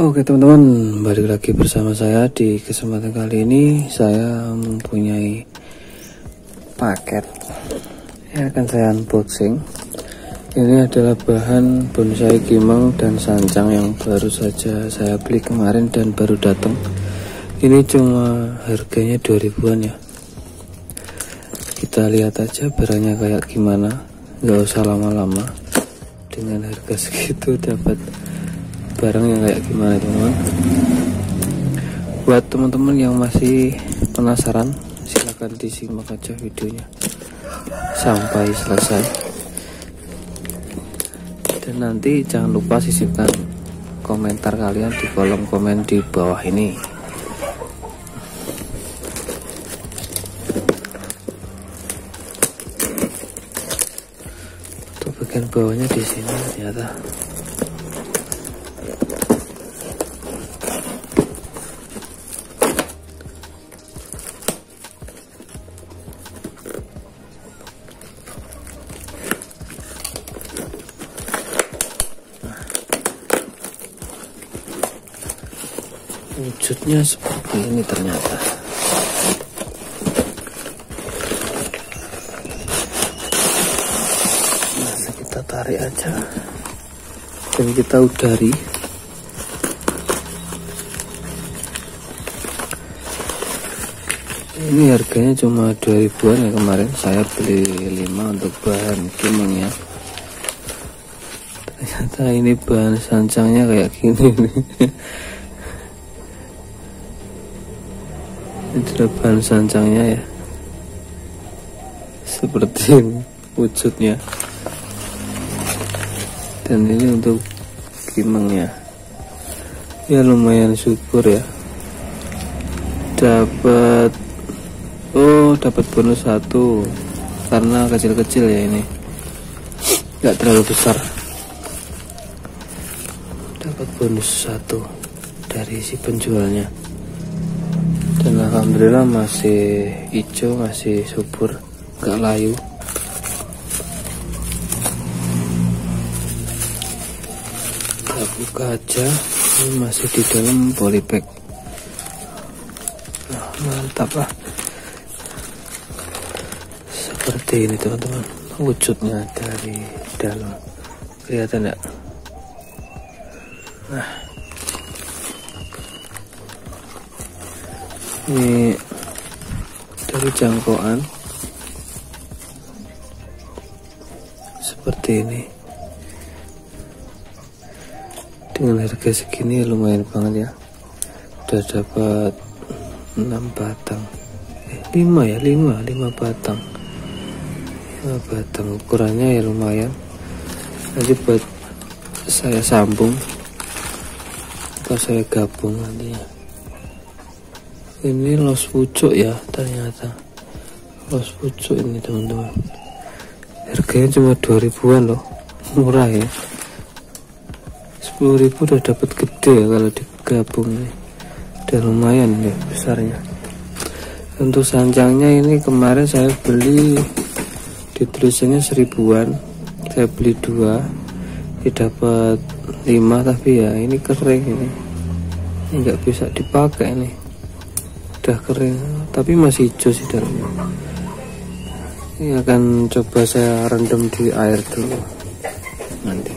Oke teman-teman, balik lagi bersama saya di kesempatan kali ini saya mempunyai paket yang akan saya unboxing. Ini adalah bahan bonsai kimeng dan sancang yang baru saja saya beli kemarin dan baru datang. Ini cuma harganya 2000-an ya. Kita lihat aja barangnya kayak gimana, nggak usah lama-lama. Dengan harga segitu dapat barang yang kayak gimana teman-teman? Buat teman-teman yang masih penasaran silahkan disimak aja videonya sampai selesai. Dan nanti jangan lupa sisipkan komentar kalian di kolom komen di bawah ini. Untuk bagian bawahnya di sini ternyata wujudnya seperti ini ternyata. Nah kita tarik aja? Dan kita udari ini harganya cuma 2000an ya kemarin. Saya beli 5 untuk bahan. Kimengnya ternyata ini bahan sancangnya kayak gini nih. Ini bahan sancangnya ya. Seperti ini wujudnya. Dan ini untuk kimengnya ya lumayan syukur ya. Dapat dapat bonus satu. Karena kecil-kecil ya ini. Nggak terlalu besar. Dapat bonus satu dari si penjualnya. Dan alhamdulillah masih hijau masih subur nggak layu. Kita buka aja ini masih di dalam polybag nah, mantap lah seperti ini teman-teman. Wujudnya dari dalam. Kelihatan ya nah. Ini dari jangkauan. Seperti ini. Dengan harga segini lumayan banget ya. Udah dapat 6 batang. Eh, 5 ya 5 5 batang 5 batang ukurannya ya lumayan. Nanti buat saya sambung atau saya gabung nantinya ini los pucuk ya ternyata. Los pucuk ini teman-teman. Harganya cuma 2000an loh. Murah ya. 10.000 udah dapat gede ya kalau digabung nih udah lumayan ya besarnya. Untuk sancangnya ini kemarin saya beli di tulisannya seribuan saya beli dua dapat lima tapi ya ini kering ini. Nggak bisa dipakai nih udah kering tapi masih hijau sih dalamnya. Ini akan coba saya rendam di air dulu nanti.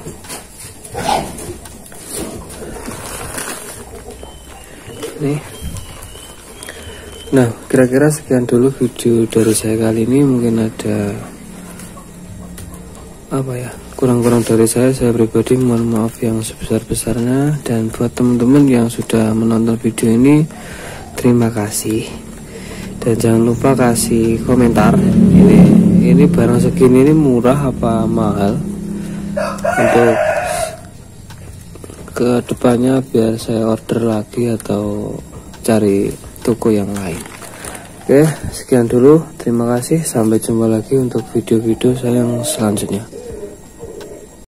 Nih nah kira-kira sekian dulu video dari saya kali ini. Mungkin ada apa ya? Kurang-kurang dari saya saya pribadi mohon maaf yang sebesar-besarnya. Dan buat teman-teman yang sudah menonton video ini terima kasih. Dan jangan lupa kasih komentar. Ini ini barang segini ini murah apa mahal? Untuk ke depannya biar saya order lagi atau cari toko yang lain. Oke sekian dulu. Terima kasih. Sampai jumpa lagi untuk video-video saya yang selanjutnya